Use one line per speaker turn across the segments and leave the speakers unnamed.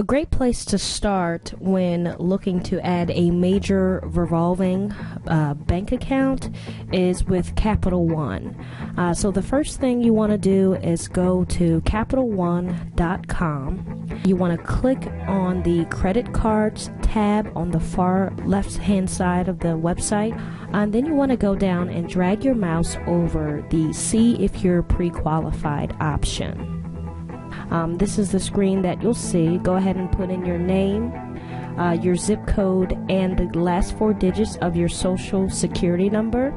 A great place to start when looking to add a major revolving uh, bank account is with Capital One. Uh, so, the first thing you want to do is go to CapitalOne.com. You want to click on the credit cards tab on the far left hand side of the website, and then you want to go down and drag your mouse over the See if you're pre qualified option. Um, this is the screen that you'll see. Go ahead and put in your name, uh, your zip code, and the last four digits of your social security number.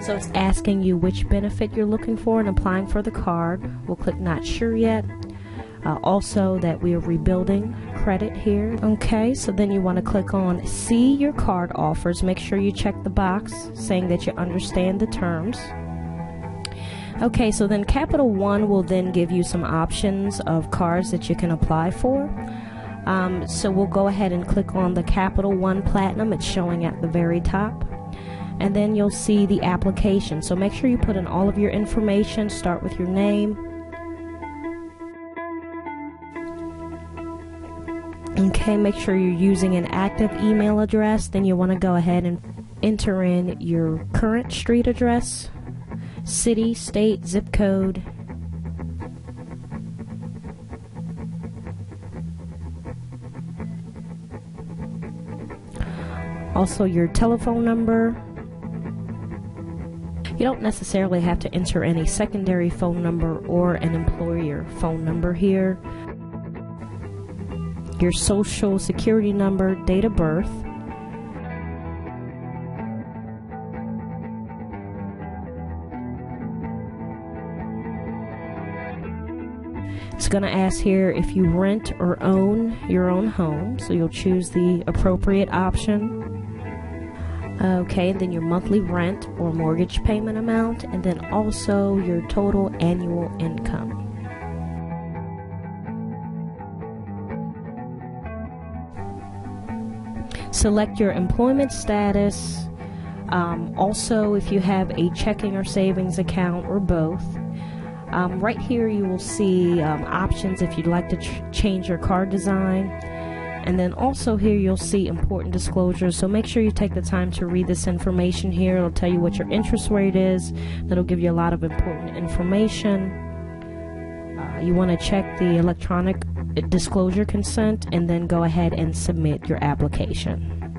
So it's asking you which benefit you're looking for and applying for the card. We'll click Not Sure Yet. Uh, also, that we are rebuilding credit here. Okay, so then you want to click on See Your Card Offers. Make sure you check the box saying that you understand the terms. Okay, so then Capital One will then give you some options of cars that you can apply for. Um, so we'll go ahead and click on the Capital One Platinum. It's showing at the very top. And then you'll see the application. So make sure you put in all of your information. Start with your name. Okay, make sure you're using an active email address. Then you want to go ahead and enter in your current street address city, state, zip code. Also, your telephone number. You don't necessarily have to enter any secondary phone number or an employer phone number here. Your social security number, date of birth. It's going to ask here if you rent or own your own home, so you'll choose the appropriate option. Okay, and then your monthly rent or mortgage payment amount, and then also your total annual income. Select your employment status. Um, also, if you have a checking or savings account or both. Um, right here you will see um, options if you'd like to ch- change your card design. And then also here you'll see important disclosures. So make sure you take the time to read this information here. It'll tell you what your interest rate is. That'll give you a lot of important information. Uh, you want to check the electronic disclosure consent and then go ahead and submit your application.